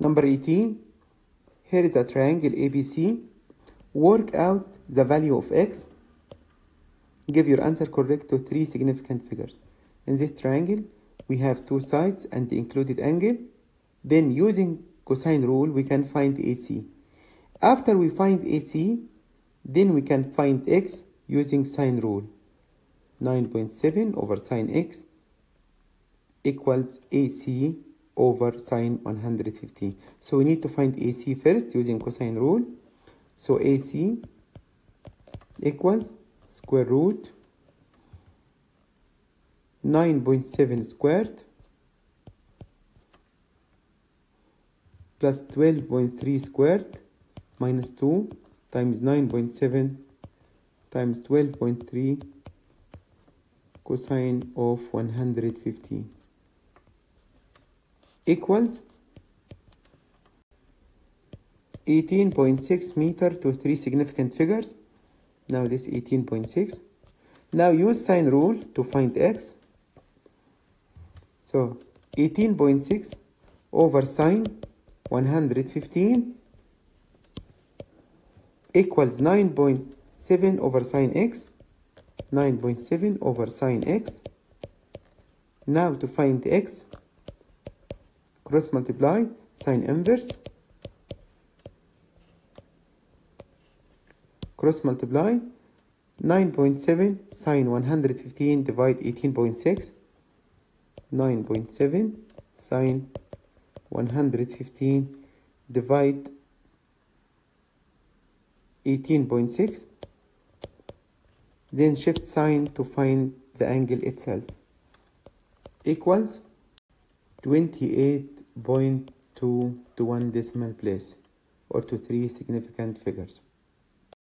Number 18. Here is a triangle ABC. Work out the value of x. Give your answer correct to three significant figures. In this triangle, we have two sides and the included angle. Then using cosine rule, we can find AC. After we find AC, then we can find x using sine rule. 9.7 over sine x equals AC over sine 150. So we need to find AC first using cosine rule. So AC equals square root 9.7 squared plus 12.3 squared minus 2 times 9.7 times 12.3 cosine of 115 equals 18.6 meter to three significant figures. Now this 18.6. Now use sine rule to find x. So 18.6 over sine 115 equals 9.7 over sine x. 9.7 over sine x. Now to find x, cross multiply sine inverse. Cross multiply 9.7 sine 115 divide 18.6 9.7 sine 115 divide 18.6 then shift sine to find the angle itself. Equals 28.2 to one decimal place or to three significant figures